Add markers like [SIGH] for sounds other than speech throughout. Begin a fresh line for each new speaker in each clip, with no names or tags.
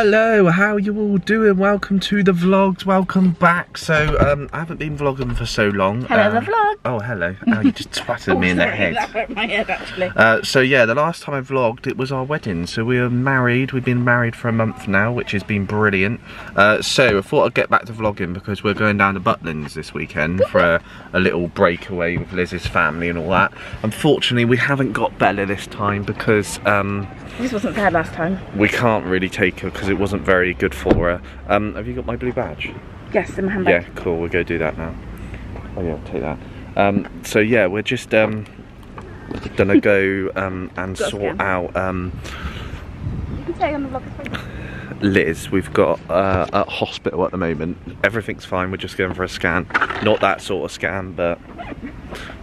Hello, how you all doing? Welcome to the vlogs, welcome back. So, um, I haven't been vlogging for so long.
Hello,
um,
the vlog.
Oh, hello. Oh, you just twatted me in the [LAUGHS]
sorry,
head.
That hurt my head actually.
Uh, so yeah, the last time I vlogged, it was our wedding. So we were married. We've been married for a month now, which has been brilliant. Uh, so I thought I'd get back to vlogging because we're going down to Butlins this weekend for a, a little breakaway with Liz's family and all that. Unfortunately, we haven't got Bella this time because um,
This wasn't fair last time.
we can't really take her because it wasn't very good for her. Um, have you got my blue badge?
Yes, in my handbag.
Yeah, cool. We'll go do that now. Oh yeah, I'll take that. Um, so yeah, we're just um, gonna go um, and
Got
sort out um,
You can say on the vlog.
Liz. We've got uh, at hospital at the moment. Everything's fine. We're just going for a scan. Not that sort of scan, but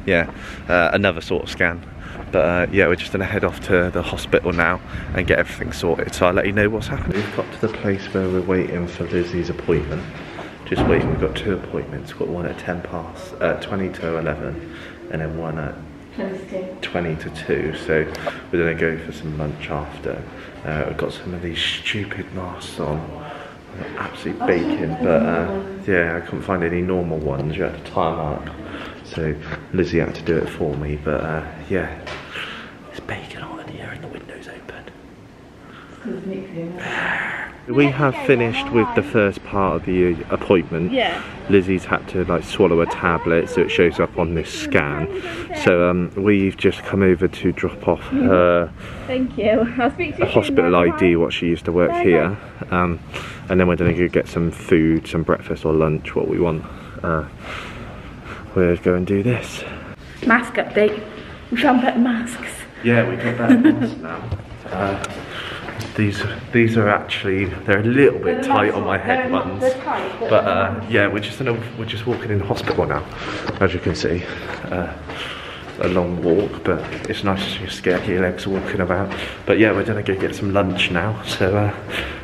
yeah, uh, another sort of scan. But uh, yeah, we're just gonna head off to the hospital now and get everything sorted. So I'll let you know what's happening. We've got to the place where we're waiting for Lizzie's appointment. Just waiting. We've got two appointments. We've got one at ten past, uh, twenty to eleven, and then one at 20 to 2 so we're going to go for some lunch after uh, we've got some of these stupid masks on absolute bacon but uh, yeah I couldn't find any normal ones you had to tie them up so Lizzie had to do it for me but uh, yeah it's bacon on in here and the window's open we have finished with the first part of the appointment
Yeah.
Lizzie's had to like swallow a tablet so it shows up on this scan. So um, we've just come over to drop off her
Thank you. I'll speak to you.
hospital. ID, what she used to work
Bye,
here. Um, and then we're gonna go get some food, some breakfast or lunch, what we want. Uh, we're going to do this.
Mask update. We found better masks.
Yeah, we got better masks [LAUGHS] now. Uh, these these are actually they're a little bit tight on my head ones. But uh, yeah, we're just in a, we're just walking in hospital now, as you can see. Uh, a long walk, but it's nice to just get your legs walking about. But yeah, we're gonna go get some lunch now. So uh,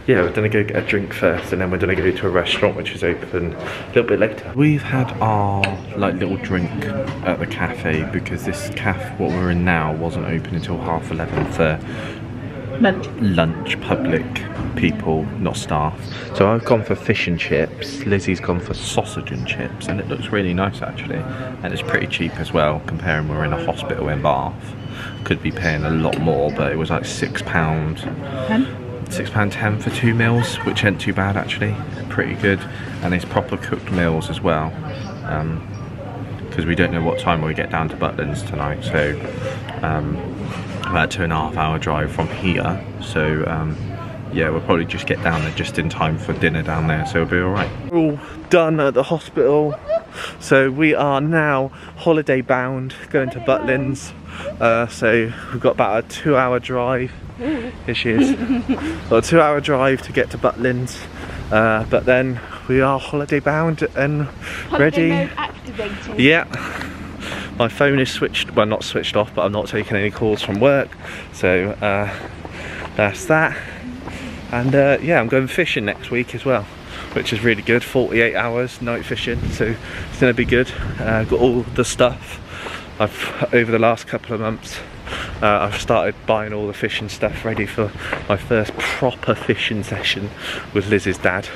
yeah, we're gonna go get a drink first and then we're gonna go to a restaurant which is open a little bit later. We've had our like little drink at the cafe because this cafe, what we're in now, wasn't open until half eleven for
lunch,
lunch public people, not staff. So I've gone for fish and chips, Lizzie's gone for sausage and chips and it looks really nice actually and it's pretty cheap as well comparing we're in a hospital in Bath. Could be paying a lot more but it was like six pound. £6.10 for two meals, which ain't too bad actually, pretty good. And it's proper cooked meals as well, because um, we don't know what time we get down to Butlins tonight, so um, about two and a half hour drive from here. So um, yeah, we'll probably just get down there just in time for dinner down there, so it'll be all right. We're all done at the hospital. So we are now holiday bound, going to Butlins. Uh, so we've got about a two hour drive. [LAUGHS] Here she is. a two hour drive to get to Butlins. Uh, but then we are holiday bound and ready.
Holiday activated.
Yeah. My phone is switched, well not switched off, but I'm not taking any calls from work. So uh, that's that. And uh, yeah, I'm going fishing next week as well, which is really good. 48 hours night fishing, so it's gonna be good. Uh, got all the stuff. I've over the last couple of months, uh, I've started buying all the fishing stuff ready for my first proper fishing session with Liz's dad.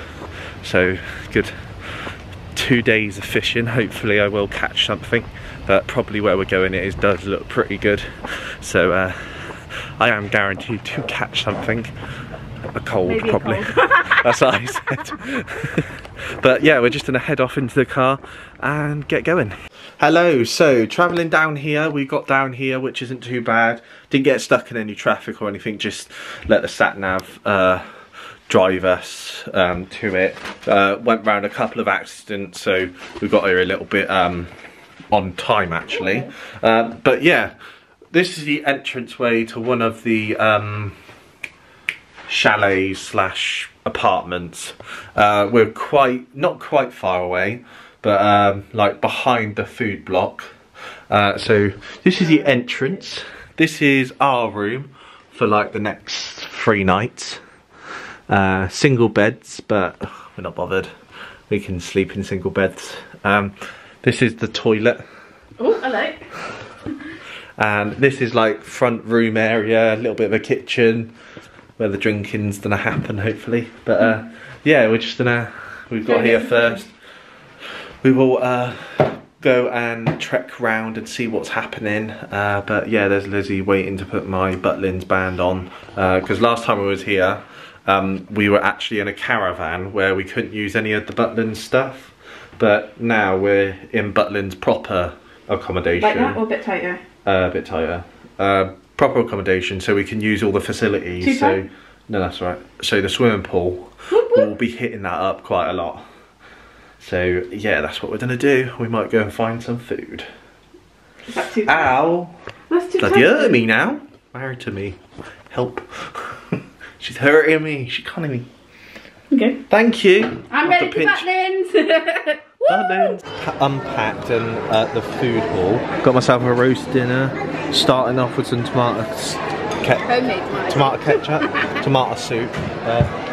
So good two days of fishing. Hopefully, I will catch something. But probably where we're going, it is does look pretty good. So uh, I am guaranteed to catch something. A cold,
Maybe a
probably.
cold. [LAUGHS]
That's what I said. [LAUGHS] but yeah, we're just gonna head off into the car and get going. Hello, so travelling down here, we got down here, which isn't too bad. Didn't get stuck in any traffic or anything, just let the sat nav uh, drive us um, to it. Uh, went round a couple of accidents, so we got here a little bit um, on time actually. Um, but yeah, this is the entranceway to one of the um, chalets slash apartments. Uh, we're quite, not quite far away, but um, like behind the food block. Uh, so this is the entrance. This is our room for like the next three nights. Uh, single beds, but we're not bothered. We can sleep in single beds. Um, this is the toilet.
Oh, hello. [LAUGHS]
And this is like front room area, a little bit of a kitchen. where the drinking's gonna happen, hopefully. But uh, yeah, we're just gonna. We've got here first. We will uh, go and trek round and see what's happening. Uh, but yeah, there's Lizzie waiting to put my Butlins band on because last time I was here. Um, we were actually in a caravan where we couldn't use any of the Butlins stuff, but now we're in Butlins proper accommodation.
Like that or a bit tighter?
Uh, a bit tighter. Uh, proper accommodation, so we can use all the facilities.
Too
so
tight?
no, that's right. So the swimming pool, we'll be hitting that up quite a lot. So yeah, that's what we're gonna do. We might go and find some food.
Is that too
Ow!
That's too
Bloody
tight.
hurt me now. Married to me. Help. [LAUGHS] She's hurting me. She's conning me.
Okay.
Thank you.
I'm
Have
ready
to
for
pinch-
Butlins. [LAUGHS]
Butlins. Unpacked and at the food hall. Got myself a roast dinner. Starting off with some tomato, ke-
Homemade tomato.
tomato ketchup, [LAUGHS] tomato soup. Uh,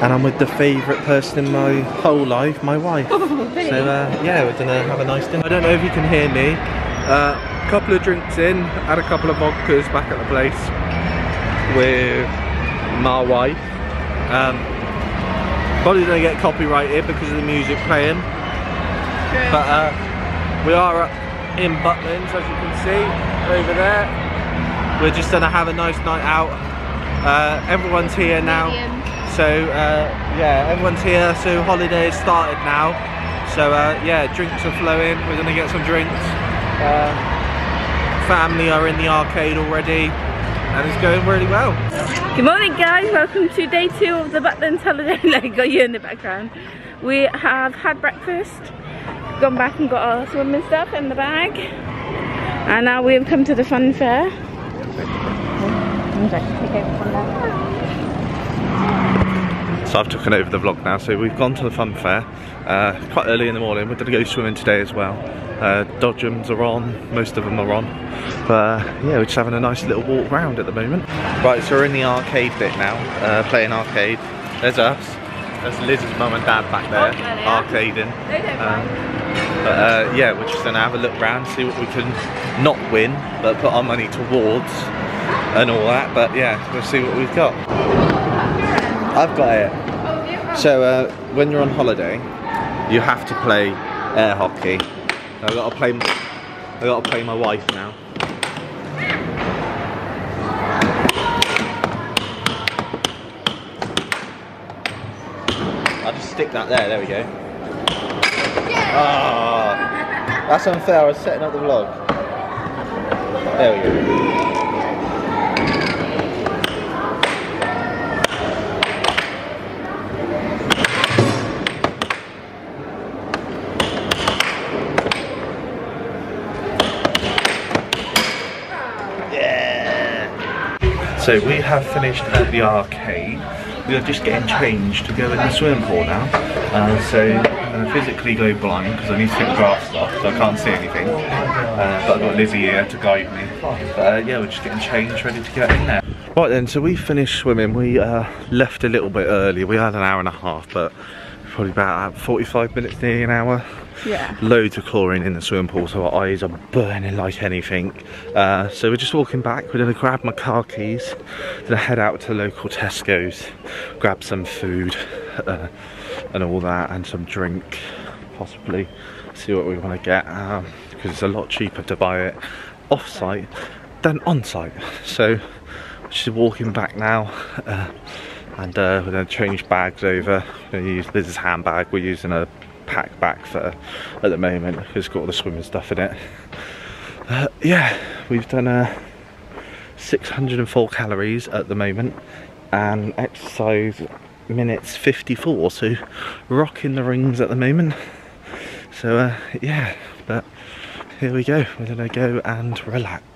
and I'm with the favourite person in my whole life, my wife.
Oh,
So uh, yeah, we're gonna have a nice dinner. I don't know if you can hear me. A couple of drinks in, had a couple of vodkas back at the place with my wife. Um, probably gonna get copyrighted because of the music playing. But uh, we are up in Butlins, as you can see over there. We're just gonna have a nice night out. Uh, everyone's here now.
Medium.
So uh, yeah, everyone's here. So holiday has started now. So uh, yeah, drinks are flowing. We're gonna get some drinks. Uh, family are in the arcade already, and it's going really well.
Good morning guys, welcome to day two of the Butlins holiday. [LAUGHS] I got you in the background. We have had breakfast, gone back and got our swimming stuff in the bag. And now we have come to the fun fair.
So I've taken over the vlog now. So we've gone to the fun fair uh, quite early in the morning. We're going to go swimming today as well. Uh, Dodgems are on, most of them are on. But uh, yeah, we're just having a nice little walk round at the moment. Right, so we're in the arcade bit now, uh, playing arcade. There's us. There's Liz's mum and dad back there,
there they are.
arcading. Um, but uh, yeah, we're just gonna have a look round, see what we can not win, but put our money towards and all that. But yeah, we'll see what we've got. I've got it. So uh, when you're on holiday, you have to play air hockey. I've got to play. I got to play my wife now. I'll just stick that there. There we go. Ah, that's unfair. I was setting up the vlog. There we go. Yeah. So we have finished at the arcade. We are just getting changed to go in the swimming pool now. Uh, so I'm going to physically go blind because I need to take the glasses off so I can't see anything. Uh, but I've got Lizzie here to guide me. But uh, yeah, we're just getting changed, ready to get in there. Right then, so we finished swimming. We uh, left a little bit early. We had an hour and a half, but probably about 45 minutes, nearly an hour.
Yeah.
loads of chlorine in the swimming pool so our eyes are burning like anything. Uh, so we're just walking back. We're gonna grab my car keys. Gonna head out to local Tesco's grab some food uh, and all that and some drink possibly. See what we want to get because it's a lot cheaper to buy it off site than on site so we're walking back now. Uh, and uh, we're going to change bags over. Use Liz's handbag. We're using a pack back for at the moment it's got all the swimming stuff in it. Uh, yeah, we've done uh, 604 calories at the moment and exercise minutes 54. So rocking the rings at the moment. So uh, yeah, but here we go. We're going to go and relax.